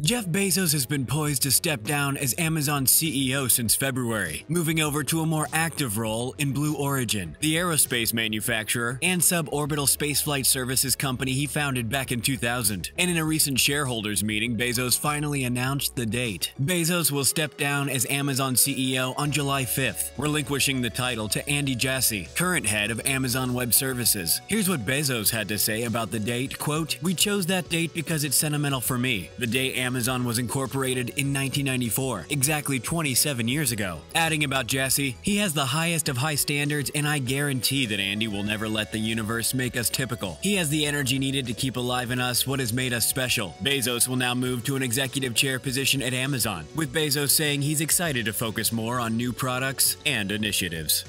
Jeff Bezos has been poised to step down as Amazon's CEO since February, moving over to a more active role in Blue Origin, the aerospace manufacturer and suborbital spaceflight services company he founded back in 2000. And in a recent shareholders meeting, Bezos finally announced the date. Bezos will step down as Amazon CEO on July 5th, relinquishing the title to Andy Jassy, current head of Amazon Web Services. Here's what Bezos had to say about the date, quote, We chose that date because it's sentimental for me. The day Amazon was incorporated in 1994, exactly 27 years ago. Adding about Jassy, he has the highest of high standards and I guarantee that Andy will never let the universe make us typical. He has the energy needed to keep alive in us what has made us special. Bezos will now move to an executive chair position at Amazon, with Bezos saying he's excited to focus more on new products and initiatives.